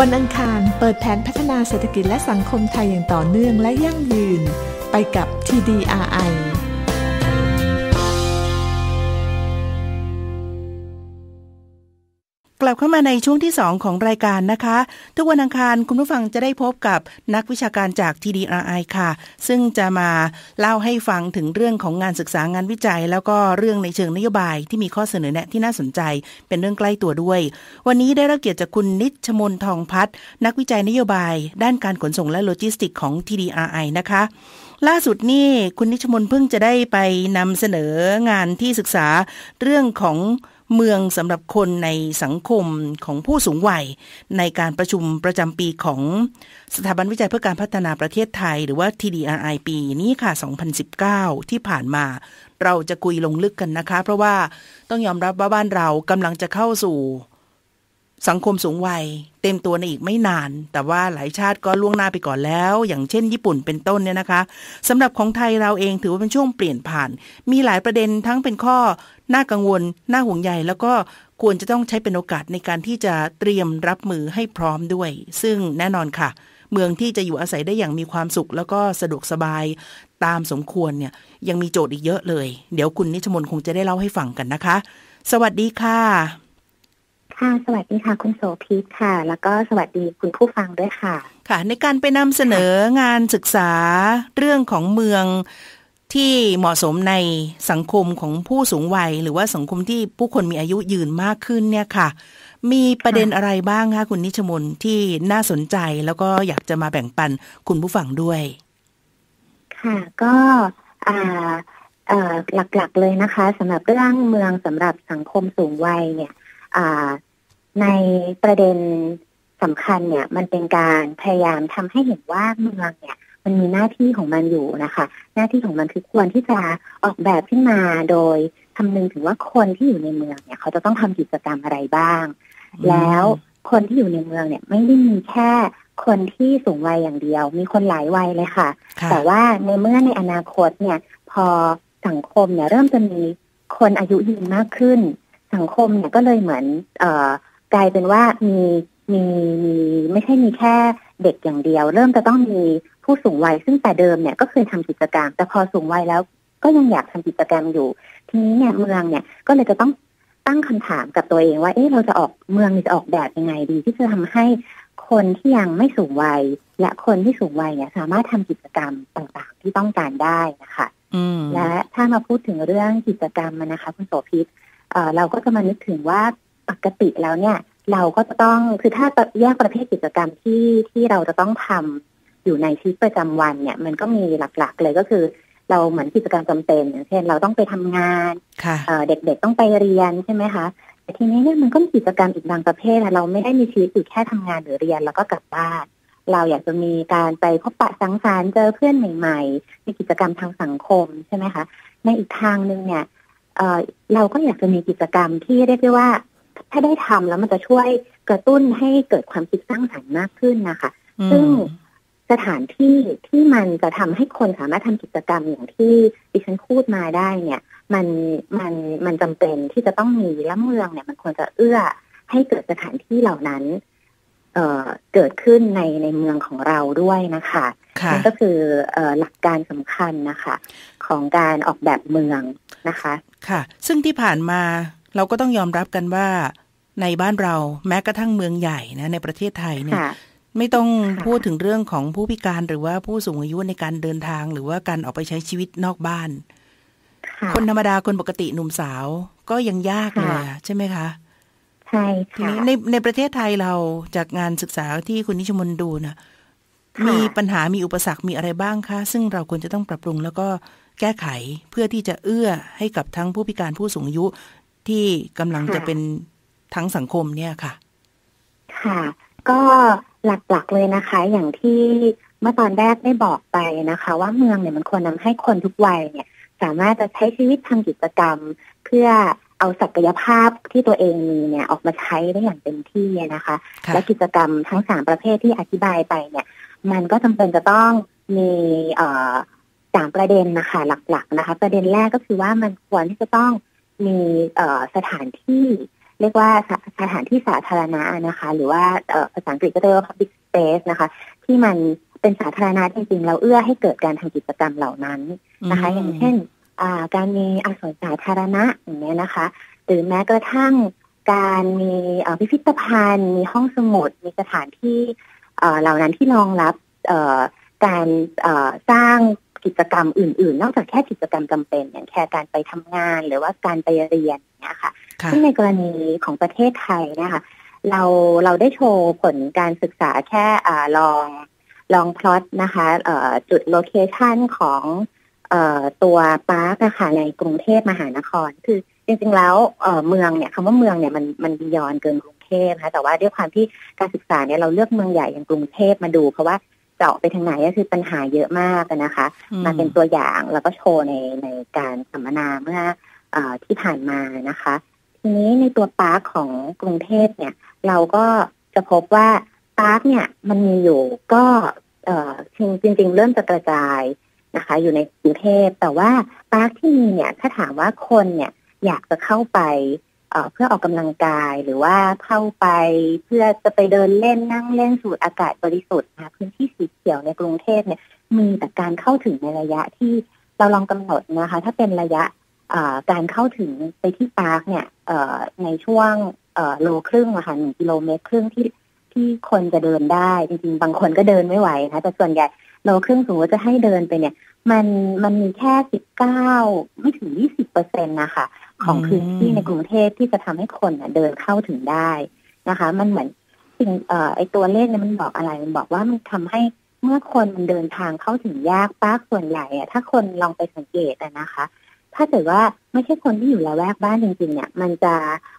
วันอังคารเปิดแผนพัฒนาเศรษฐกิจและสังคมไทยอย่างต่อเนื่องและยั่งยืน ไปกับ TDRI กลับเข้ามาในช่วงที่ 2 ของรายการนะคะ ทุกวันอังคารคุณผู้ฟังจะได้พบกับนักวิชาการจาก TDRI ค่ะ ซึ่งจะมาเล่าให้ฟังถึงเรื่องของงานศึกษางานวิจัย แล้วก็เรื่องในเชิงนโยบายที่มีข้อเสนอแนะที่น่าสนใจ เป็นเรื่องใกล้ตัวด้วย วันนี้ได้รับเกียรติจากคุณนิชมนทองพัฒนักวิจัยนโยบาย ด้านการขนส่งและโลจิสติกของ TDRI นะคะล่าสุดนี่คุณนิชมนเพิ่งจะได้ไปนำเสนองานที่ศึกษาเรื่องของ เมืองสำหรับคนในสังคมของผู้สูงวัย ในการประชุมประจำปีของสถาบันวิจัยเพื่อการพัฒนาประเทศไทย หรือว่า TDRI ปีนี้ค่ะ 2019 ที่ผ่านมา เราจะคุยลงลึกกันนะคะ เพราะว่าต้องยอมรับว่าบ้านเรากำลังจะเข้าสู่สังคมสูงวัยเต็มตัวในอีกไม่นาน แต่ว่าหลายชาติก็ล่วงหน้าไปก่อนแล้ว อย่างเช่นญี่ปุ่นเป็นต้นเนี่ยนะคะสำหรับของไทยเราเองถือว่าเป็นช่วงเปลี่ยนผ่าน มีหลายประเด็นทั้งเป็นข้อ น่ากังวล น่าห่วงใยแล้วก็ควรจะต้องใช้เป็นโอกาสในการที่จะเตรียมรับมือให้พร้อมด้วย ซึ่งแน่นอนค่ะ เมืองที่จะอยู่อาศัยได้อย่างมีความสุข แล้วก็สะดวกสบายตามสมควรเนี่ยยังมีโจทย์อีกเยอะเลย เดี๋ยวคุณนิชมนคงจะได้เล่าให้ฟังกันนะคะ สวัสดีค่ะค่ะสวัสดีค่ะคุณโสภิตค่ะ แล้วก็สวัสดีคุณผู้ฟังด้วยค่ะ ค่ะ ในการไปนำเสนองานศึกษาเรื่องของเมือง ที่เหมาะสมในสังคมของผู้สูงวัย หรือว่าสังคมที่ผู้คนมีอายุยืนมากขึ้นเนี่ยค่ะ มีประเด็นอะไรบ้างคะคุณนิชมนที่น่าสนใจแล้วก็อยากจะมาแบ่งปันคุณผู้ฟังด้วย ค่ะก็หลักๆเลยนะคะสำหรับเรื่องเมืองสำหรับสังคมสูงวัยเนี่ยในประเด็นสำคัญเนี่ยมันเป็นการพยายามทำให้เห็นว่าเมืองเนี่ย มันมีหน้าที่ของมันอยู่นะคะ หน้าที่ของมันคือควรที่จะออกแบบขึ้นมาโดยคำนึงถึงว่าคนที่อยู่ในเมืองเนี่ย เขาจะต้องทำกิจกรรมอะไรบ้าง แล้วคนที่อยู่ในเมืองเนี่ย ไม่ได้มีแค่คนที่สูงวัยอย่างเดียว มีคนหลายวัยเลยค่ะ แต่ว่าในเมื่อในอนาคตเนี่ย พอสังคมเนี่ย เริ่มจะมีคนอายุยืนมากขึ้น สังคมเนี่ยก็เลยเหมือนเอ่อกลายเป็นว่ามีมีมีไม่ใช่มีแค่เด็กอย่างเดียว เริ่มจะต้องมี ผู้สูงวัยซึ่งแต่เดิมเนี่ยก็เคยทำกิจกรรม แต่พอสูงวัยแล้วก็ยังอยากทำกิจกรรมอยู่ ทีนี้เนี่ยเมืองเนี่ยก็เลยจะต้องตั้งคำถามกับตัวเองว่า เอ๊ะเราจะออกเมืองจะออกแบบยังไงดี ที่จะทำให้คนที่ยังไม่สูงวัย และคนที่สูงวัยเนี่ย สามารถทำกิจกรรมต่างๆ ที่ต้องการได้นะคะและถ้ามาพูดถึงเรื่องกิจกรรมนะคะคุณโสภิตเราก็จะมานึกถึงว่าปกติแล้วเนี่ย เราก็จะต้องคือถ้าแยกประเภทกิจกรรมที่ที่เราจะต้องทำ อยู่ในชีวิตประจำวันเนี่ย มันก็มีหลักๆ เลยก็คือ เราเหมือนกิจกรรมจำเป็นอย่างเช่น เราต้องไปทำงานเด็กๆต้องไปเรียนใช่ไหมคะแต่ทีนี้เนี่ยมันก็มีกิจกรรมอีกบางประเภทเราไม่ได้มีชีวิตอยู่แค่ทำงานหรือเรียนแล้วก็กลับบ้านเราอยากจะมีการไปพบปะสังสรรค์เจอเพื่อนใหม่ๆ มีกิจกรรมทางสังคมใช่ไหมคะ ในอีกทางหนึ่งเนี่ยเราก็อยากจะมีกิจกรรมที่เรียกได้ว่า ถ้าได้ทำแล้วมันจะช่วยกระตุ้นให้เกิดความคิดสร้างสรรค์มากขึ้นนะคะ ซึ่ง สถานที่ที่มันจะทำให้คนสามารถทำกิจกรรมอย่างที่ดิฉันพูดมาได้เนี่ย มันมันมันจำเป็นที่จะต้องมีและเมืองเนี่ยมันควรจะเอื้อให้เกิดสถานที่เหล่านั้นเอ่อเกิดขึ้นในในเมืองของเราด้วยนะคะนั่นก็คือเอ่อหลักการสำคัญนะคะ ของการออกแบบเมืองนะคะ ค่ะ ซึ่งที่ผ่านมาเราก็ต้องยอมรับกันว่าในบ้านเราแม้กระทั่งเมืองใหญ่นะในประเทศไทยเนี่ย ไม่ต้องพูดถึงเรื่องของผู้พิการหรือว่าผู้สูงอายุในการเดินทาง หรือว่าการออกไปใช้ชีวิตนอกบ้าน คนธรรมดาคนปกติหนุ่มสาวก็ยังยากเลยใช่ไหมคะใช่ทีนี้ในในประเทศไทยเราจากงานศึกษาที่คุณนิชมนดูนะมีปัญหามีอุปสรรคมีอะไรบ้างคะ ซึ่งเราควรจะต้องปรับปรุงแล้วก็แก้ไขเพื่อที่จะเอื้อให้กับทั้งผู้พิการผู้สูงอายุที่กำลังจะเป็นทั้งสังคมเนี่ยค่ะ ค่ะ ก็ หลักๆเลยนะคะ อย่างที่เมื่อตอนแรกได้บอกไปนะคะ ว่าเมืองเนี่ยมันควรนำให้คนทุกวัยเนี่ย สามารถจะใช้ชีวิตทำกิจกรรม เพื่อเอาศักยภาพที่ตัวเองมีเนี่ยออกมาใช้ได้อย่างเต็มที่นะคะ และกิจกรรมทั้งสามประเภทที่อธิบายไปเนี่ย มันก็จำเป็นจะต้องมีเอ่อสามประเด็นนะคะ หลักๆนะคะ ประเด็นแรกก็คือว่ามันควรที่จะต้องมีเอ่อสถานที่ เรียกว่าสถานที่สาธารณะนะคะ หรือว่าภาษาอังกฤษก็เรียกว่า public space นะคะ ที่มันเป็นสาธารณะจริงๆ เราเอื้อให้เกิดการทำกิจกรรมเหล่านั้นนะคะ อย่างเช่นการมีอาสนสาธารณะอย่างนี้นะคะ หรือแม้กระทั่งการมีพิพิธภัณฑ์ มีห้องสมุด มีสถานที่เหล่านั้นที่รองรับการสร้างกิจกรรมอื่น ๆ นอกจากแค่กิจกรรมจำเป็น อย่างแค่การไปทำงาน หรือว่าการไปเรียน เนี่ยค่ะซึ่งในกรณีของประเทศไทยนะคะเราเราได้โชว์ผลการศึกษาแค่อลองลองพลอตนะคะจุด location ของตัว park นะคะในกรุงเทพมหานคร คือจริงๆแล้วเมืองเนี่ยคำว่าเมืองเนี่ยมันมัน beyond เกินกรุงเทพนะคะแต่ว่าด้วยความที่การศึกษาเนี่ยเราเลือกเมืองใหญ่อย่างกรุงเทพมาดู เพราะว่าเจาะไปทางไหนก็คือปัญหาเยอะมากนะคะ มาเป็นตัวอย่างแล้วก็โชว์ในในการสัมมนาเมื่ออ ที่ผ่านมานะคะ ทีนี้ในตัวปาร์คของกรุงเทพเนี่ย เราก็จะพบว่าปาร์คเนี่ยมันมีอยู่ก็จริงจริงเริ่มจะกระจายนะคะ อยู่ในกรุงเทพแต่ว่าปาร์คที่มีเนี่ยถ้าถามว่าคนเนี่ยอยากจะเข้าไปเพื่อออกกำลังกายหรือว่าเข้าไปเพื่อจะไปเดินเล่นนั่งเล่นสูดอากาศบริสุทธิ์นะพื้นที่สีเขียวในกรุงเทพเนี่ยมีแต่การเข้าถึงในระยะที่เราลองกำหนดนะคะ ถ้าเป็นระยะ การเข้าถึงไปที่ปาร์คเนี่ยในช่วงโลครึ่งอะค่ะหนึ่งกิโลเมตรครึ่งที่ที่คนจะเดินได้จริงๆ บางคนก็เดินไม่ไหวนะแต่ส่วนใหญ่โลครึ่งสมมติจะให้เดินไปเนี่ย มันมันมีแค่สิบเก้าไม่ถึงยี่สิบเปอร์เซ็นต์นะคะ ของพื้นที่ในกรุงเทพที่จะทำให้คนเดินเข้าถึงได้นะคะ มันเหมือนสิ่งเอ่อไอตัวเลขเนี่ยมันบอกอะไรมันบอกว่ามันทำให้เมื่อคนเดินทางเข้าถึงยากป้าส่วนใหญ่อะถ้าคนลองไปสังเกตนะคะ ถ้าเกิดว่าไม่ใช่คนที่อยู่ละแวกบ้านจริงๆเนี่ย มันจะ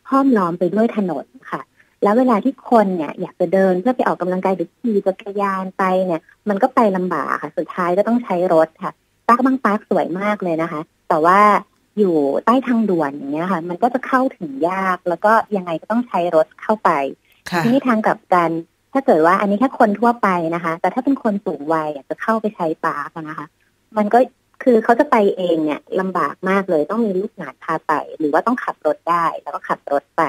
ห้อมล้อมไปด้วยถนนค่ะ แล้วเวลาที่คนเนี่ยอยากจะเดินเพื่อไปออกกำลังกายหรือขี่จักรยานไปเนี่ย มันก็ไปลำบากค่ะ สุดท้ายก็ต้องใช้รถค่ะปาร์คบางปาร์คสวยมากเลยนะคะ แต่ว่าอยู่ใต้ทางด่วนอย่างเงี้ยค่ะ มันก็จะเข้าถึงยากแล้วก็ยังไงก็ต้องใช้รถเข้าไปทีนี้ทางกับการถ้าเกิดว่าอันนี้แค่คนทั่วไปนะคะ แต่ถ้าเป็นคนสูงวัยจะเข้าไปใช้ปาร์กนะคะ มันก็ คือเขาจะไปเองเนี่ยลำบากมากเลยต้องมีลูกหลานพาไป หรือว่าต้องขับรถได้ แล้วก็ขับรถไป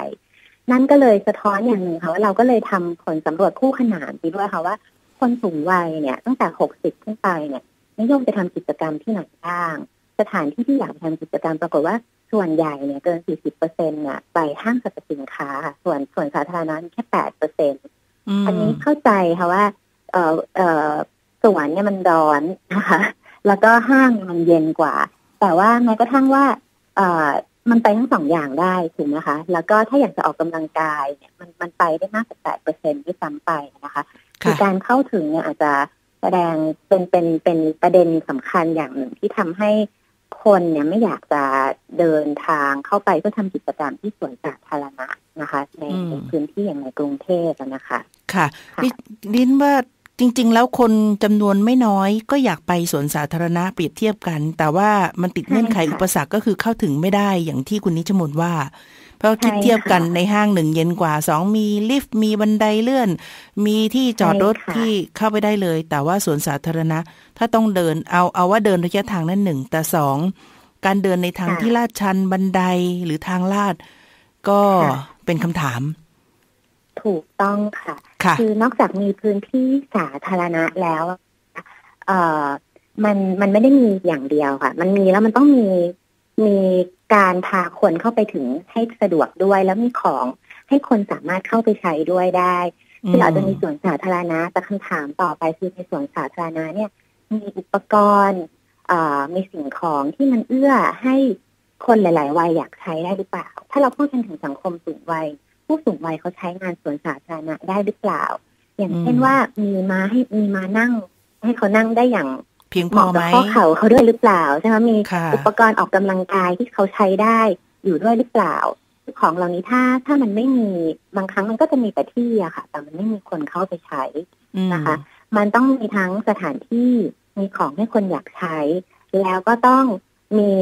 นั่นก็เลยสะท้อนอย่างหนึ่งค่ะว่าเราก็เลยทำผลสำรวจคู่ขนานไปด้วยค่ะว่า คนสูงวัยเนี่ย ตั้งแต่หกสิบขึ้นไปเนี่ยนิยมไปทำกิจกรรมที่ไหนบ้าง สถานที่ที่อยากทำกิจกรรมปรากฏว่าส่วนใหญ่เนี่ยเกิน 40เปอร์เซ็นต์เนี่ยไปห้างสรรพสินค้า ส่วนส่วนสาธารณะแค่8เปอร์เซ็นต์อันนี้เข้าใจค่ะว่า เออเออสวนเนี่ยมันร้อนนะคะ แล้วก็ห้างมันเย็นกว่า แต่ว่าแม้กระทั่งว่าเออมันไปทั้งสองอย่างได้ถูกไหมคะ แล้วก็ถ้าอยากจะออกกำลังกายเนี่ยมันมันไปได้มากกว่าแปดเปอร์เซ็นต์ที่ซ้ำไปนะคะคือการเข้าถึงเนี่ยอาจจะแสดงเป็นเป็นเป็นประเด็นสำคัญอย่างหนึ่งที่ทำให้คนเนี่ยไม่อยากจะเดินทางเข้าไปเพื่อทำกิจกรรมที่สวนสาธารณะนะคะ ในพื้นที่อย่างในกรุงเทพนะคะ ค่ะดินว่า จริง ๆ แล้วคนจำนวนไม่น้อยก็อยากไปสวนสาธารณะเปรียบเทียบกัน แต่ว่ามันติดเงื่อนไขอุปสรรคก็คือเข้าถึงไม่ได้อย่างที่คุณนิชมนว่า เพราะคิดเทียบกันในห้างหนึ่งเย็นกว่าสองมีลิฟต์มีบันไดเลื่อน มีที่จอดรถที่เข้าไปได้เลย แต่ว่าสวนสาธารณะ ถ้าต้องเดินเอาเอาว่าเดินระยะทางนั้นหนึ่งแต่สองการเดินในทางที่ลาดชันบันไดหรือทางลาด ก็เป็นคำถาม ถูกต้องค่ะ คะคือนอกจากมีพื้นที่สาธารณะแล้ว เอ่อมันมันไม่ได้มีอย่างเดียวค่ะ มันมีแล้วมันต้องมีมีการพาคนเข้าไปถึงให้สะดวกด้วยแล้วมีของให้คนสามารถเข้าไปใช้ด้วยได้คืออาจจะมีสวนสาธารณะแต่คำถามต่อไปคือในสวนสาธารณะเนี่ย มีอุปกรณ์มีสิ่งของที่มันเอื้อให้คนหลาย ๆ วัยอยากใช้ได้หรือเปล่า ถ้าเราพูดกันถึงสังคมสูงวัย ผู้สูงวัยเขาใช้งานสวนสาธารณะได้หรือเปล่า อย่างเช่นว่ามีมาให้มีมานั่ง ให้เขานั่งได้อย่างเพียงพอไหมข้อเข่าเขาด้วยหรือเปล่าใช่ไหมมีอุปกรณ์ออกกำลังกายที่เขาใช้ได้อยู่ด้วยหรือเปล่า ของเหล่านี้ถ้าถ้ามันไม่มีบางครั้งมันก็จะมีแต่ที่อะค่ะ แต่มันไม่มีคนเข้าไปใช้นะคะ มันต้องมีทั้งสถานที่มีของให้คนอยากใช้ แล้วก็ต้องมี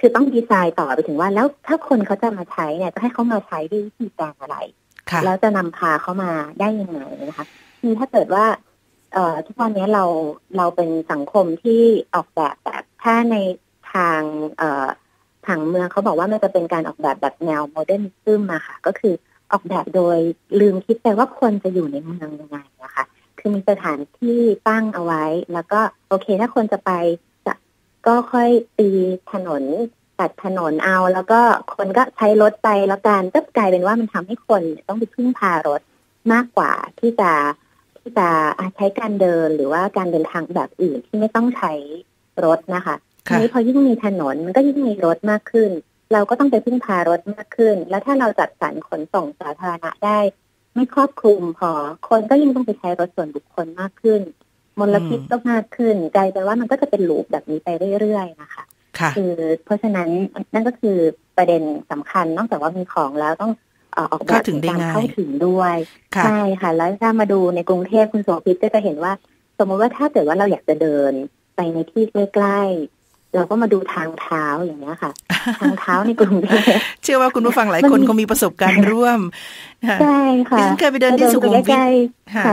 คือต้องดีไซน์ต่อไปถึงว่าแล้วถ้าคนเขาจะมาใช้เนี่ยจะให้เขามาใช้ด้วยวิธีการอะไร แล้วจะนำพาเขามาได้ยังไงนะคะคือถ้าเกิดว่าเอ่อทุกวันนี้เราเราเป็นสังคมที่ออกแบบแบบถ้าในทางเอ่อภผังเมืองเขาบอกว่ามันจะเป็นการออกแบบแบบแนวโมเดิร์นซึมมาค่ะ ก็คือออกแบบโดยลืมคิดไปว่าคนจะอยู่ในเมืองยังไงนะคะ คือมีสถานที่ตั้งเอาไว้ แล้วก็โอเค ถ้าคนจะไปจะ ก็ค่อยตีถนนตัดถนนเอา แล้วก็คนก็ใช้รถไปแล้วกันก็กลายเป็นว่ามันทำให้คนต้องไปพึ่งพารถมากกว่าที่จะที่จะใช้การเดินหรือว่าการเดินทางแบบอื่นที่ไม่ต้องใช้รถนะคะทีนี้พอยิ่งมีถนนมันก็ยิ่งมีรถมากขึ้น เราก็ต้องไปพึ่งพารถมากขึ้น แล้วถ้าเราจัดสรรขนส่งสาธารณะได้ ไม่ครอบคลุมพอคนก็ยิ่งต้องไปใช้รถส่วนบุคคลมากขึ้น มลพิษก็มากขึ้นกลายเป็นว่ามันก็จะเป็นลูปแบบนี้ไปเรื่อยๆนะคะคือเพราะฉะนั้นนั่นก็คือประเด็นสำคัญนอกจากว่ามีของแล้วต้องออกแบบการเข้าถึงด้วยใช่ค่ะ แล้วถ้ามาดูในกรุงเทพคุณโสภิตก็จะเห็นว่า สมมติว่าถ้าเกิดว่าเราอยากจะเดินไปในที่ใกล้ๆ เราก็มาดูทางเท้าอย่างเงี้ยค่ะ ทางเท้าในกรุงเทพเชื่อว่าคุณผู้ฟังหลายคนคงมีประสบการณ์ร่วมใช่ค่ะเคยไปเดินที่สุขุมวิทค่ะ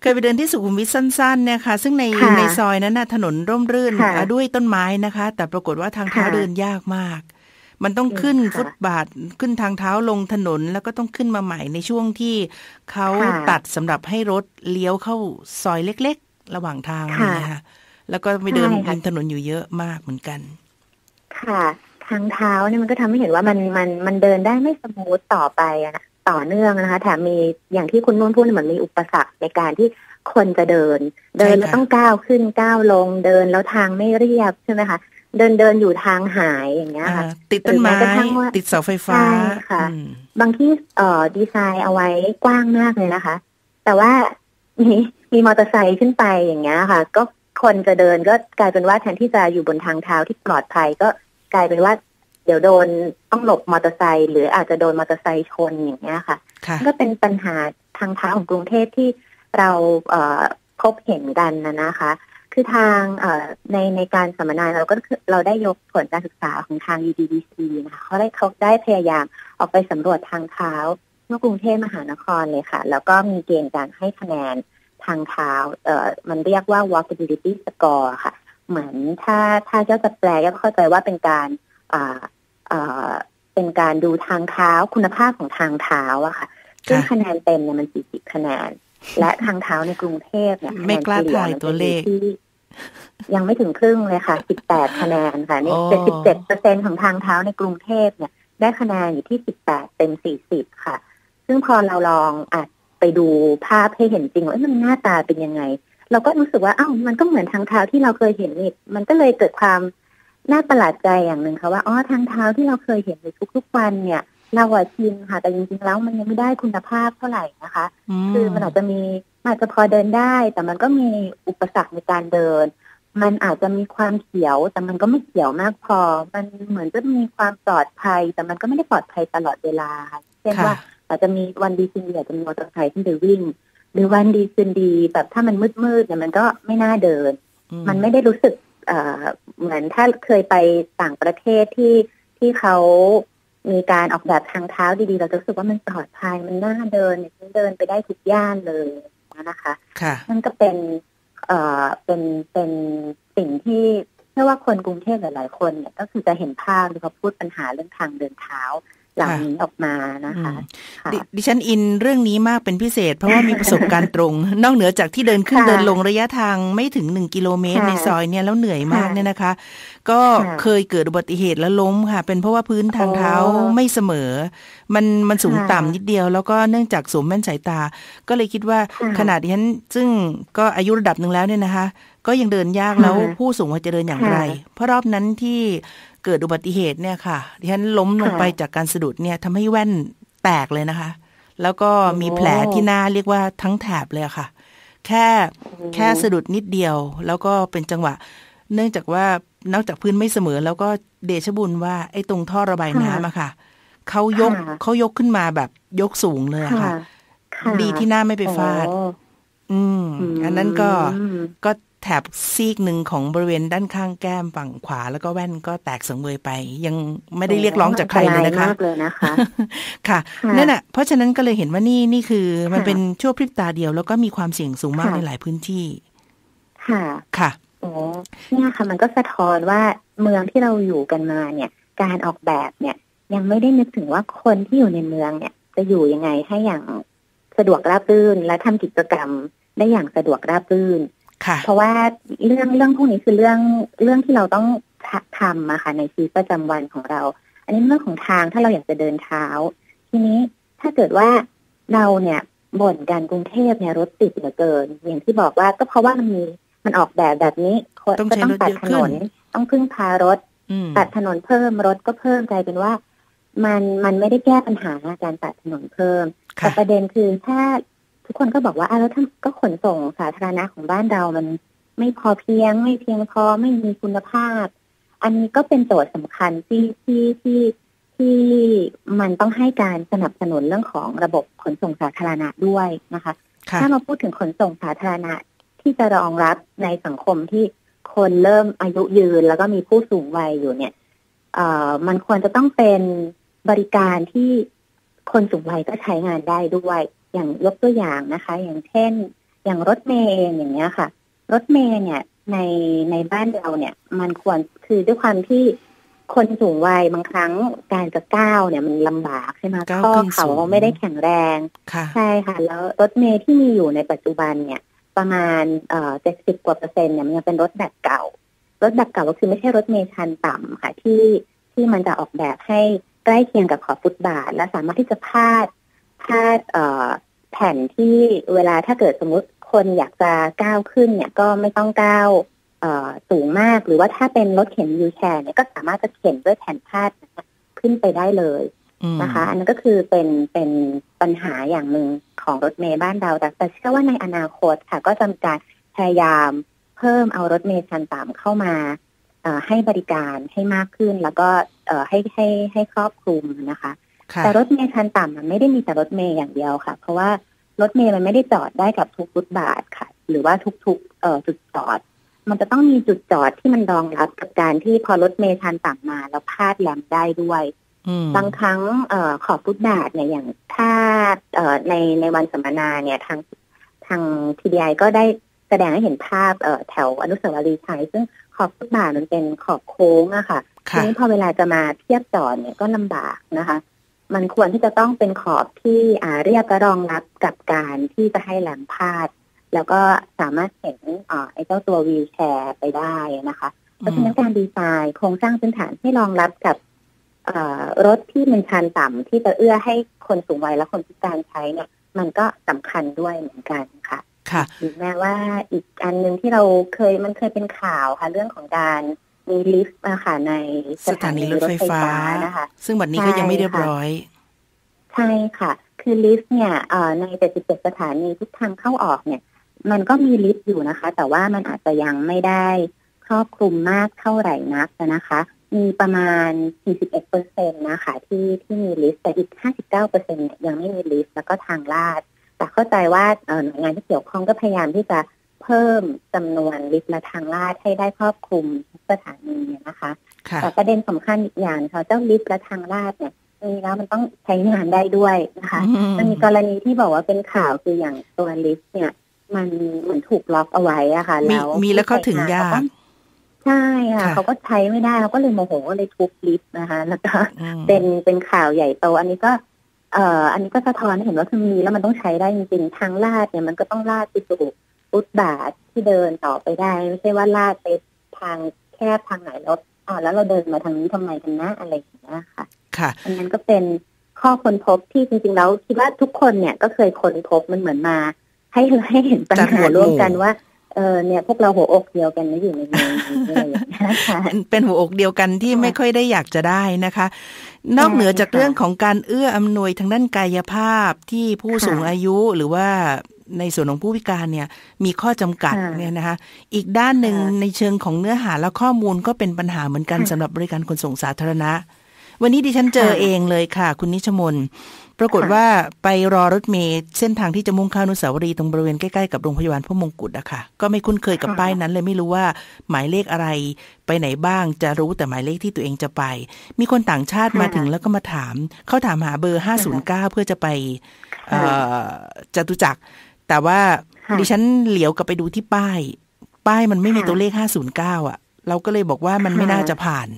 เคยไปเดินที่สุขุมวิทสั้นๆเนี่ยค่ะ ซึ่งในในซอยนั้นถนนร่มรื่นด้วยต้นไม้นะคะ แต่ปรากฏว่าทางเท้าเดินยากมาก มันต้องขึ้นฟุตบาทขึ้นทางเท้าลงถนนแล้วก็ต้องขึ้นมาใหม่ในช่วงที่เขาตัดสำหรับให้รถเลี้ยวเข้าซอยเล็ก ๆ ระหว่างทางนะคะ แล้วก็ไปเดินริมถนนอยู่เยอะมากเหมือนกัน ค่ะ ทางเท้าเนี่ยมันก็ทำให้เห็นว่ามันมันมันเดินได้ไม่สมูทต่อไปนะต่อเนื่องนะคะแถมมีอย่างที่คุณนุ่นพูดเหมือนมีอุปสรรคในการที่คนจะเดิน เดินแล้วต้องก้าวขึ้นก้าวลงเดินแล้วทางไม่เรียบใช่ไหมคะเดินเดินอยู่ทางหายอย่างเงี้ยค่ะติดต้นไม้ติดเสาไฟฟ้าค่ะ บางที่เอ่อดีไซน์เอาไว้กว้างมากเลยนะคะ แต่ว่ามีมีมอเตอร์ไซค์ขึ้นไปอย่างเงี้ยค่ะ ก็ คนจะเดินก็กลายเป็นว่าแทนที่จะอยู่บนทางเท้าที่ปลอดภัยก็กลายเป็นว่า เดี๋ยวโดนต้องหลบมอเตอร์ไซค์หรืออาจจะโดนมอเตอร์ไซค์ชนอย่างเงี้ยค่ะ ก็เป็นปัญหาทางเท้าของกรุงเทพที่เราเพบเห็นกันนะนะคะ คือทางในในการสัมมนาเราก็เราได้ยกผลการศึกษาของทาง UDDC นะคะเขาได้เขาได้พยายามออกไปสำรวจทางเท้าเมื่อกรุงเทพมหานครเลยค่ะ แล้วก็มีเกณฑ์การให้คะแนน ทางเท้าเอ่อมันเรียกว่า walkability score ค่ะ เหมือนถ้าถ้าเจ้าจะแปลก็เข้าใจว่าเป็นการอ่าอ่าเป็นการดูทางเท้าคุณภาพของทางเท้าอะค่ะ ซึ่งคะแนนเต็มเนี่ยมันสี่สิบคะแนน และทางเท้าในกรุงเทพเนี่ยไม่กล้าถ่ายตัวเลขยังไม่ถึงครึ่งเลยค่ะสิบแปดคะแนนค่ะนี่เป็นสิบเจ็ดเปอร์เซ็นของทางเท้าในกรุงเทพเนี่ย ได้คะแนนอยู่ที่สิบแปดเต็มสี่สิบค่ะ ซึ่งพอเราลองอัด ไปดูภาพให้เห็นจริงว่ามันหน้าตาเป็นยังไง เราก็รู้สึกว่าอ้าวมันก็เหมือนทางเท้าที่เราเคยเห็นนี่มันก็เลยเกิดความน่าประหลาดใจอย่างหนึ่งค่ะว่าอ๋อทางเท้าที่เราเคยเห็นในทุกๆวันเนี่ยเราอะชินค่ะแต่จริงๆแล้วมันยังไม่ได้คุณภาพเท่าไหร่นะคะ คือมันอาจจะมีอาจจะพอเดินได้ แต่มันก็มีอุปสรรคในการเดิน มันอาจจะมีความเขียว แต่มันก็ไม่เขียวมากพอ มันเหมือนจะมีความปลอดภัย แต่มันก็ไม่ได้ปลอดภัยตลอดเวลาเช่นว่า อาจจะมีวันดีคืนดีอาจจะมีมอเตอร์ไซค์ที่ไปวิ่ง หรือวันดีคืนดีแบบถ้ามันมืดมืดเนี่ยมันก็ไม่น่าเดิน มันไม่ได้รู้สึกเหมือนถ้าเคยไปต่างประเทศที่ที่เขามีการออกแบบทางเท้าดีๆ เราจะรู้สึกว่ามันปลอดภัยมันน่าเดินเนี่ยเดินไปได้ทุกย่านเลยนะคะนั่นก็เป็นเอ่อเป็นเป็นสิ่งที่เชื่อว่าคนกรุงเทพหลายๆคนเนี่ยก็คือจะเห็นภาพหรือเขาพูดปัญหาเรื่องทางเดินเท้า หลังนี้ออกมานะคะดิฉันอินเรื่องนี้มากเป็นพิเศษ เพราะว่ามีประสบการณ์ตรง นอกเหนือจากที่เดินขึ้นเดินลงระยะทางไม่ถึงหนึ่งกิโลเมตรในซอยเนี่ยแล้วเหนื่อยมากเนี่ยนะคะ ก็เคยเกิดอุบัติเหตุแล้วล้มค่ะ เป็นเพราะว่าพื้นทางเท้าไม่เสมอ มันมันสูงต่ำนิดเดียว แล้วก็เนื่องจากสวมแว่นสายตา ก็เลยคิดว่าขนาดที่ฉันซึ่งก็อายุระดับหนึ่งแล้วเนี่ยนะคะ ก็ยังเดินยากแล้วผู้สูงวัยจะเดินอย่างไร เพราะรอบนั้นที่ เกิดอุบัติเหตุเนี่ยค่ะดิฉันล้มลงไปจากการสะดุดเนี่ยทำให้แว่นแตกเลยนะคะ แล้วก็มีแผลที่หน้าเรียกว่าทั้งแถบเลยค่ะ แค่แค่สะดุดนิดเดียว แล้วก็เป็นจังหวะ เนื่องจากว่านอกจากพื้นไม่เสมอ แล้วก็เดชบุญว่าไอ้ตรงท่อระบายน้ำอะค่ะเขายกเขายกขึ้นมาแบบยกสูงเลยค่ะ ดีที่หน้าไม่ไปฟาด อืม อันนั้นก็ก็ แถบซีกหนึ่งของบริเวณด้านข้างแก้มฝั่งขวา แล้วก็แว่นก็แตกสังเวยไป ยังไม่ได้เรียกร้องจากใครเลยนะคะเลยนะคะค่ะนั่นแหะเพราะฉะนั้นก็เลยเห็นว่านี่นี่คือ มันเป็นชั่วพริบตาเดียวแล้วก็มีความเสี่ยงสูงมากในหลายพื้นที่ ค่ะค่ะโอ้เนี่ยค่ะมันก็สะท้อนว่าเมืองที่เราอยู่กันมาเนี่ย การออกแบบเนี่ย ยังไม่ได้นึกถึงว่าคนที่อยู่ในเมืองเนี่ย จะอยู่ยังไงให้อย่างสะดวกราบรื่นและทำกิจกรรมได้อย่างสะดวกราบรื่นค่ะ เพราะว่าเรื่องเรื่องพวกนี้คือเรื่องเรื่องที่เราต้องทำมาค่ะในชีวิตประจำวันของเรา อันนี้เรื่องของทางถ้าเราอยากจะเดินเท้า ทีนี้ถ้าเกิดว่าเราเนี่ยบ่นการกรุงเทพเนี่ยรถติดเหลือเกิน อย่างที่บอกว่าก็เพราะว่ามันมีมันออกแบบแบบนี้คนต้องก็ใช้ต้องรถตัดเยอะถขึ้นนนต้องพึ่งพารถอืมตัดถนนเพิ่มรถก็เพิ่มกลายเป็นว่า มันมันไม่ได้แก้ปัญหาการตัดถนนเพิ่มแต่ค่ะประเด็นคือถ้า ทุกคนก็บอกว่าอะแล้วถ้าก็ขนส่งสาธารณะของบ้านเรามันไม่พอเพียง ไม่เพียงพอไม่มีคุณภาพ อันนี้ก็เป็นโจทย์สำคัญที่ที่ที่ที่มันต้องให้การสนับสนุนเรื่องของระบบขนส่งสาธารณะด้วยนะคะค่ะถ้ามาพูดถึงขนส่งสาธารณะที่จะรองรับในสังคมที่คนเริ่มอายุยืน แล้วก็มีผู้สูงวัยอยู่เนี่ยเอ่อมันควรจะต้องเป็นบริการที่คนสูงวัยก็ใช้งานได้ด้วย อย่างยกตัวอย่างนะคะ อย่างเช่น อย่างรถเมย์เองอย่างเงี้ยค่ะ รถเมย์เนี่ยในในบ้านเราเนี่ย มันควรคือด้วยความที่คนสูงวัยบางครั้งการจะก้าวเนี่ยมันลำบากใช่ไหมก้าวข้อขึ้นเขาสูงไม่ได้แข็งแรงค่ะใช่ค่ะ แล้วรถเมล์ที่มีอยู่ในปัจจุบันเนี่ย ประมาณเอ่อเจ็ดสิบกว่าเปอร์เซ็นต์เนี่ยมันยังเป็นรถแบบเก่า รถแบบเก่าก็คือไม่ใช่รถเมล์ชันต่ำค่ะที่ที่มันจะออกแบบให้ใกล้เคียงกับขอบฟุตบาท และสามารถที่จะพาด พาดเอ่อแผ่นที่เวลาถ้าเกิดสมมติคนอยากจะก้าวขึ้นเนี่ยก็ไม่ต้องก้าวเอ่อสูงมาก หรือว่าถ้าเป็นรถเข็นวิวแชร์เนี่ยก็สามารถจะเข็นด้วยแผ่นพาดนะคะขึ้นไปได้เลยอืมนะคะ อันนั้นก็คือเป็นเป็นปัญหาอย่างหนึ่งของรถเมย์บ้านเราแต่แต่เชื่อว่าในอนาคตค่ะ ก็จะมีการพยายามเพิ่มเอารถเมย์ชั้นต่ำเข้ามาเอ่อให้บริการให้มากขึ้นแล้วก็เอ่อให้ให้ให้ครอบคลุมนะคะค่ะ แต่รถเมย์ชั้นต่ำมันไม่ได้มีแต่รถเมย์อย่างเดียวค่ะ เพราะว่ารถเมย์มันไม่ได้จอดได้กับทุกฟุตบาทค่ะ หรือว่าทุกๆเอ่อจุดจอด มันจะต้องมีจุดจอดที่มันรองรับกับการที่พอรถเมย์ชั้นต่ำมา แล้วพาดแลมได้ด้วยอืมบางครั้งเออขอบฟุตบาทเนี่ยอย่างถ้าเอ่อในในวันสัมมนาเนี่ยทางทางทีดีไอก็ได้แสดงให้เห็นภาพเอ่อแถวอนุสาวรีย์ชัยซึ่งขอบฟุตบาทมันเป็นขอบโค้งอะค่ะทีค่ะนี้พอเวลาจะมาเทียบจอดเนี่ยก็ลำบากนะคะ มันควรที่จะต้องเป็นขอบที่อ่าเรียบและรองรับกับการที่จะให้แหลมพาด แล้วก็สามารถเห็นอ่าไอ้เจ้าตัววีลแชร์ไปได้นะคะเพราะฉะนั้นการดีไซน์โครงสร้างพื้นฐานให้รองรับกับเอ่อรถที่มันชันต่ำที่จะเอื้อให้คนสูงวัยและคนพิการใช้เนี่ย มันก็สำคัญด้วยเหมือนกันค่ะค่ะถึงแม้ว่าอีกอันหนึ่งที่เราเคยมันเคยเป็นข่าวค่ะ เรื่องของการ มีลิฟต์นะคะในสถานีรถไฟฟ้านะคะ ซึ่งบัดนี้ก็ยังไม่เรียบร้อย ใช่ค่ะ คือลิฟต์เนี่ยเอ่อใน 77 สถานีทุกทางเข้าออกเนี่ย มันก็มีลิฟต์อยู่นะคะ แต่ว่ามันอาจจะยังไม่ได้ครอบคลุมมากเท่าไหร่นักนะคะ มีประมาณ 41เปอร์เซ็นต์นะคะที่ที่มีลิฟต์แต่อีก 59เปอร์เซ็นต์เนี่ยยังไม่มีลิฟต์แล้วก็ทางลาด แต่เข้าใจว่าเอ่อหน่วยงานที่เกี่ยวข้องก็พยายามที่จะ เพิ่มจำนวนลิฟต์และทางลาดให้ได้ครอบคลุมทุกสถานีนะคะค่ะแต่ประเด็นสำคัญอีกอย่างค่ะเจ้าลิฟต์และทางลาดเนี่ยมีแล้วมันต้องใช้งานได้ด้วยนะคะ มันมีกรณีที่บอกว่าเป็นข่าวคืออย่างตัวลิฟต์เนี่ย มันเหมือนถูกล็อกเอาไว้อะค่ะมีแล้วมีแล้วเข้าถึงยากใช่ค่ะค่ะเขาก็ใช้ไม่ได้เขาก็เลยโมโหก็เลยทุบลิฟต์นะคะ แล้วก็อืมเป็นเป็นข่าวใหญ่โตอันนี้ก็เอ่ออันนี้ก็สะท้อนให้เห็นว่ามันมีแล้วมันต้องใช้ได้จริงๆทางลาดเนี่ยมันก็ต้องลาดไปสู่ ฟุตบาทที่เดินต่อไปได้ไม่ใช่ว่าลาดไปทางแคบทางไหนแล้วอ๋อแล้วเราเดินมาทางนี้ทำไมกันนะอะไรอย่างเงี้ยค่ะ ค่ะอันนั้นก็เป็นข้อค้นพบที่จริงๆแล้วคิดว่าทุกคนเนี่ยก็เคยค้นพบมันเหมือนมา ให้ให้เห็นปัญจัดหมหาวดหมู่ร่วมกันว่าเออเนี่ยพวกเราหัวอกเดียวกันนะอยู่ในเมืองนี้อะไรอย่างเงี้ยค่ะเป็นหัวอกเดียวกันที่ค่ะไม่ค่อยได้อยากจะได้นะคะ นอกเหนือจากค่ะเรื่องของการเอื้ออำนวยทางด้านกายภาพที่ผู้ค่ะสูงอายุหรือว่า ในส่วนของผู้พิการเนี่ยมีข้อจำกัดค่ะเนี่ยนะคะอีกด้านหนึ่งค่ะในเชิงของเนื้อหาและข้อมูลก็เป็นปัญหาเหมือนกันค่ะสำหรับบริการขนส่งสาธารณะ วันนี้ดิฉันเจอค่ะเองเลยค่ะ คุณนิชมนปรากฏค่ะว่าไปรอรถเมล์เส้นทางที่จะมุ่งเข้าอนุสาวรีย์ตรงบริเวณใกล้ๆกับโรงพยาบาลพระมงกุฎอะค่ะ ก็ไม่คุ้นเคยกับค่ะป้ายนั้นเลยไม่รู้ว่าหมายเลขอะไร ไปไหนบ้างจะรู้แต่หมายเลขที่ตัวเองจะไป มีคนต่างชาติค่ะมาถึงแล้วก็มาถาม เขาถามหาเบอร์ 509 เพื่อจะไปเอ่อจตุจักร แต่ว่าค่ะดิฉันเหลียวกลับไปดูที่ป้าย ป้ายมันไม่มีค่ะตัวเลข509อะ เราก็เลยบอกว่ามันค่ะไม่น่าจะผ่าน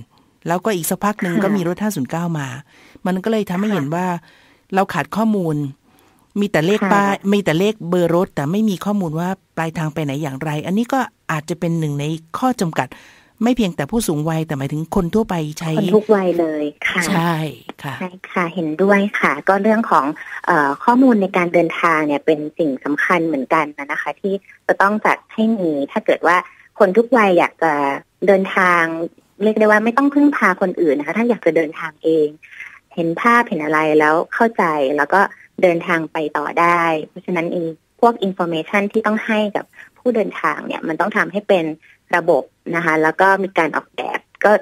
แล้วก็อีกสักพักหนึ่งค่ะก็มีรถ509มา มันก็เลยทำให้เห็นว่า เราขาดข้อมูล มีแต่เลขค่ะป้าย มีแต่เลขเบอร์รถ แต่ไม่มีข้อมูลว่าปลายทางไปไหนอย่างไร อันนี้ก็อาจจะเป็นหนึ่งในข้อจำกัด ไม่เพียงแต่ผู้สูงวัยแต่หมายถึงคนทั่วไปใช้คนทุกวัยเลยค่ะ ใช่ค่ะใช่ค่ะเห็นด้วยค่ะ ก็เรื่องของเออข้อมูลในการเดินทางเนี่ยเป็นสิ่งสำคัญเหมือนกันนะคะ ที่จะต้องจัดให้มีถ้าเกิดว่าคนทุกวัยอยากจะเดินทาง เรียกได้ว่าไม่ต้องพึ่งพาคนอื่นนะคะ ถ้าอยากจะเดินทางเอง เห็นภาพเห็นอะไรแล้วเข้าใจแล้วก็เดินทางไปต่อได้ เพราะฉะนั้นเองพวก information ที่ต้องให้กับผู้เดินทางเนี่ย มันต้องทำให้เป็นระบบ นะคะ แล้วก็มีการออกแบบก็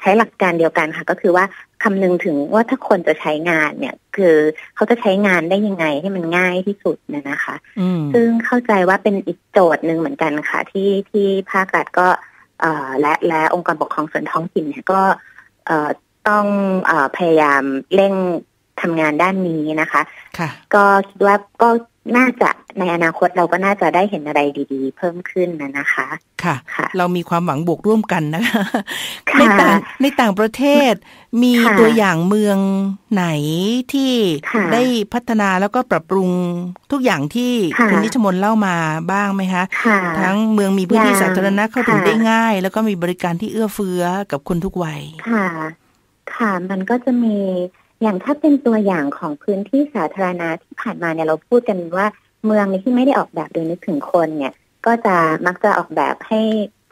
ใช้หลักการเดียวกันค่ะ ก็คือว่าคำนึงถึงว่าถ้าคนจะใช้งานเนี่ย คือเขาจะใช้งานได้ยังไงให้มันง่ายที่สุดเนี่ยนะคะอืมซึ่งเข้าใจว่าเป็นอีกโจทย์หนึ่งเหมือนกันค่ะ ที่ที่ภาครัฐก็เอ่อและและองค์กรปกครองส่วนท้องถิ่นเนี่ยก็เอ่อต้องเออพยายามเร่งทำงานด้านนี้นะคะค่ะก็คิดว่าก็ น่าจะในอนาคตเราก็น่าจะได้เห็นอะไรดีๆ เพิ่มขึ้นนะนะคะ ค่ะค่ะ เรามีความหวังบวกร่วมกันนะคะค่ะในต่างในต่างประเทศมีค่ะตัวอย่างเมืองไหนที่ค่ะได้พัฒนาแล้วก็ปรับปรุงทุกอย่างที่ค่ะคุณนิชมนเล่ามาบ้างไหมคะค่ะทั้งเมืองมีพื้นที่อย่างสาธารณะเข้าถึงค่ะได้ง่าย แล้วก็มีบริการที่เอื้อเฟื้อกับคนทุกวัยค่ะ ค่ะมันก็จะมี อย่างถ้าเป็นตัวอย่างของพื้นที่สาธารณะที่ผ่านมาเนี่ยเราพูดกันว่าเมืองที่ไม่ได้ออกแบบโดยนึกถึงคนเนี่ย ก็จะมักจะออกแบบให้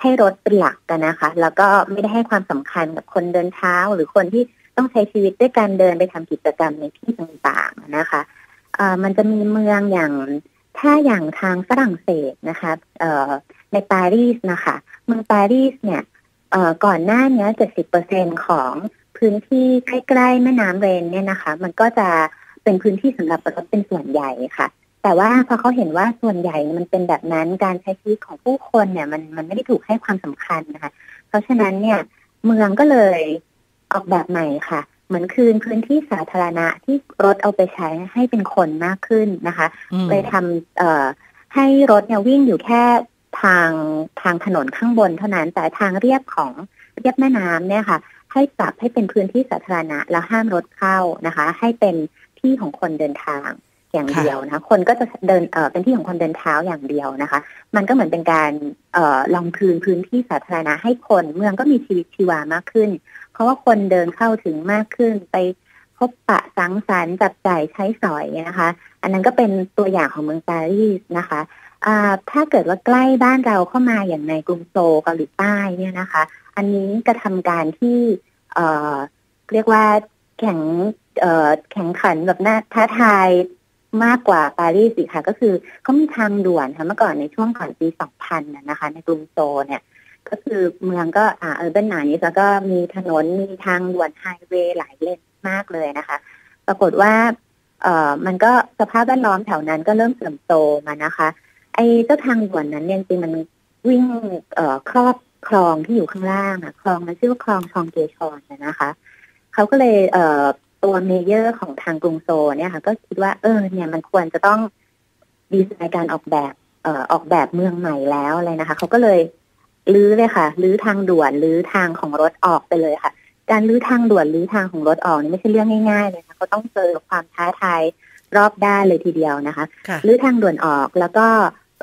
ให้รถเป็นหลักกันนะคะ แล้วก็ไม่ได้ให้ความสำคัญกับคนเดินเท้า หรือคนที่ต้องใช้ชีวิตด้วยการเดินไปทำกิจกรรมในที่ต่างๆนะคะเอ่อมันจะมีเมืองอย่างถ้าอย่างทางฝรั่งเศสนะคะเอ่อในปารีสนะคะ เมืองปารีสเนี่ยเอ่อก่อนหน้านี้เจ็ดสิบเปอร์เซ็นของ พื้นที่ใกล้ๆแม่น้ำเรนเนี่ยนะคะ มันก็จะเป็นพื้นที่สำหรับรถเป็นส่วนใหญ่ค่ะ แต่ว่าพอเขาเห็นว่าส่วนใหญ่มันเป็นแบบนั้นการใช้ชีวิตของผู้คนเนี่ย มันมันไม่ได้ถูกให้ความสำคัญนะคะ เพราะฉะนั้นเนี่ยเมืองก็เลยออกแบบใหม่ค่ะเหมือนคืนพื้นที่สาธารณะที่รถเอาไปใช้ให้เป็นคนมากขึ้นนะคะอืมเลยทำเอ่อให้รถเนี่ยวิ่งอยู่แค่ทางทางถนนข้างบนเท่านั้นแต่ทางเรียบของเรียบแม่น้ำเนี่ยค่ะ ให้ปรับให้เป็นพื้นที่สาธารณะ แล้วห้ามรถเข้านะคะ ให้เป็นที่ของคนเดินทางอย่างค่ะเดียวนะคะคนก็จะเดินเอ่อเป็นที่ของคนเดินเท้าอย่างเดียวนะคะ มันก็เหมือนเป็นการเอ่อลองคืนพื้นที่สาธารณะให้คนเมืองก็มีชีวิตชีวามากขึ้น เพราะว่าคนเดินเข้าถึงมากขึ้นไปพบปะสังสรรค์จับจ่ายใช้สอยนะคะ อันนั้นก็เป็นตัวอย่างของเมืองปารีสนะคะอ่าถ้าเกิดว่าใกล้บ้านเราเข้ามาอย่างในกรุงโซลเกาหลีใต้เนี่ยนะคะ อันนี้กระทำการที่เอ่อเรียกว่าแข่งเอ่อแข่งขันแบบน่าท้าทายมากกว่าปารีสสิค่ะ ก็คือเขามีทางด่วนค่ะเมื่อก่อนในช่วงก่อนปี 2000นะนะคะ ในกรุงโซเนี่ยก็คือเมืองก็อ่าเออร์เบนไนส์แล้วก็มีถนนมีทางด่วนไฮเวย์หลายเลนมากเลยนะคะ ปรากฏว่าเอ่อมันก็สภาพแวดล้อมแถวนั้นก็เริ่มเสื่อมโทรมมานะคะ ไอ้เจ้าทางด่วนนั้นเนี่ยจริงมันวิ่งเอ่อครอบ คลองที่อยู่ข้างล่างอะคลองมันชื่อว่าคลองชองเกชอนนะนะคะเขาก็เลยเอ่อตัวเมเยอร์ของทางกรุงโซลเนี่ยค่ะ ก็คิดว่าเออเนี่ยมันควรจะต้องดีไซน์การออกแบบเอ่อออกแบบเมืองใหม่แล้วเลยนะคะเขาก็เลยรื้อเลยค่ะรื้อทางด่วนรื้อทางของรถออกไปเลยค่ะ การรื้อทางด่วนรื้อทางของรถออกนี่ไม่ใช่เรื่องง่ายๆเลยนะเขาต้องเจอกับความท้าทายรอบด้านเลยทีเดียวนะคะค่ะรื้อทางด่วนออกแล้วก็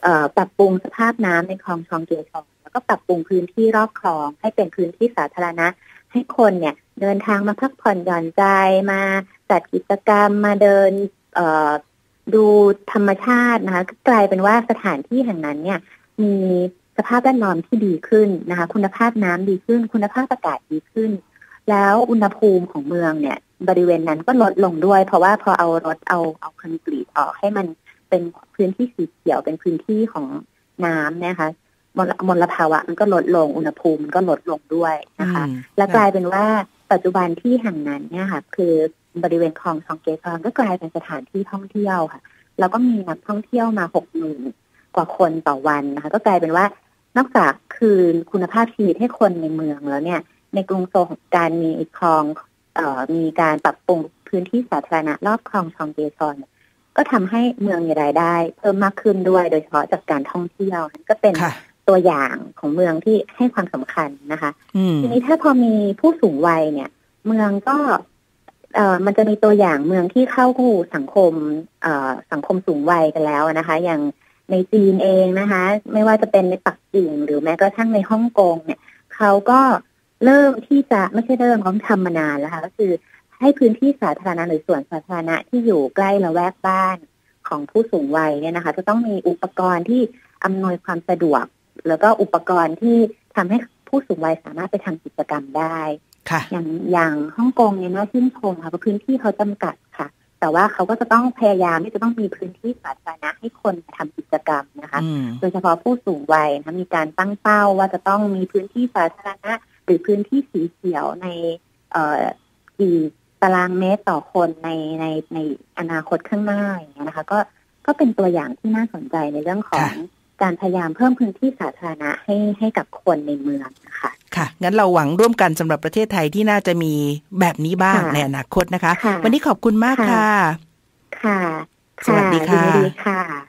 เอ่อปรับปรุงสภาพน้ำในคลองชองเกชองแล้ว ก็ปรับปรุงพื้นที่รอบคลอง ให้เป็นพื้นที่สาธารณะ ให้คนเนี่ยเดินทางมาพักผ่อนหย่อนใจมาจัดกิจกรรมมาเดินดูธรรมชาตินะคะก็กลายเป็นว่าสถานที่แห่งนั้นเนี่ยมีสภาพแวดล้อมที่ดีขึ้นนะคะ คุณภาพน้ำดีขึ้น คุณภาพอากาศดีขึ้น แล้วอุณหภูมิของเมืองเนี่ย บริเวณนั้นก็ลดลงด้วย เพราะว่าพอเอารถเอาเอาคอนกรีตออกให้มันเป็นพื้นที่สีเขียวเป็นพื้นที่ของน้ำนะคะ มลมลภาวะ มันก็ลดลงอุณหภูมิมันก็ลดลงด้วยนะคะอืมและกลายเป็นว่าปัจจุบันที่แห่งนั้นเนี่ยค่ะ คือบริเวณคลองชองเกซอนก็กลายเป็นสถานที่ท่องเที่ยวค่ะ แล้วก็มีนักท่องเที่ยวมาหกหมื่นกว่าคนต่อวันนะคะ ก็กลายเป็นว่านอกจากคืนคุณภาพชีวิตให้คนในเมืองแล้วเนี่ย ในกรุงโซลของการมีคลองเอ่อมีการปรับปรุงพื้นที่สาธารณะรอบคลองชองเกซอนเนี่ยก็ทำให้เมืองมีรายได้เพิ่มมากขึ้นด้วย โดยเฉพาะจากการท่องเที่ยวนั่นก็เป็นค่ะ ตัวอย่างของเมืองที่ให้ความสำคัญนะคะอืมทีนี้ถ้าพอมีผู้สูงวัยเนี่ย เมืองก็เอ่อมันจะมีตัวอย่างเมืองที่เข้าสู่สังคมเอ่อสังคมสูงวัยกันแล้วนะคะ อย่างในจีนเองนะคะ ไม่ว่าจะเป็นในปักกิ่งหรือแม้กระทั่งในฮ่องกงเนี่ยเขาก็เริ่มที่จะไม่ใช่เริ่มเขาทำมานานแล้วค่ะก็คือให้พื้นที่สาธารณะหรือส่วนสาธารณะที่อยู่ใกล้ละแวกบ้านของผู้สูงวัยเนี่ยนะคะ จะต้องมีอุปกรณ์ที่อำนวยความสะดวก แล้วก็อุปกรณ์ที่ทำให้ผู้สูงวัยสามารถไปทำกิจกรรมได้ค่ะอย่างอย่างฮ่องกงเนี่ยน่าชื่นชมค่ะเพราะพื้นที่เขาจำกัดค่ะ แต่ว่าเขาก็จะต้องพยายามที่จะต้องมีพื้นที่สาธารณะให้คนมาทำกิจกรรมนะคะอืมโดยเฉพาะผู้สูงวัยนะคะมีการตั้งเป้าว่าจะต้องมีพื้นที่สาธารณะ หรือพื้นที่สีเขียวในเอ่อกี่ตารางเมตรต่อคนในในในอนาคตข้างหน้าอย่างเงี้ยนะคะ ก็ก็เป็นตัวอย่างที่น่าสนใจในเรื่องของค่ะ การพยายามเพิ่มพื้นที่สาธารณะให้ให้กับคนในเมืองนะคะค่ะ งั้นเราหวังร่วมกันสำหรับประเทศไทยที่น่าจะมีแบบนี้บ้างค่ะในอนาคตนะคะค่ะวันนี้ขอบคุณมากค่ะ ค่ะค่ะสวัสดีค่ะยินดีค่ะ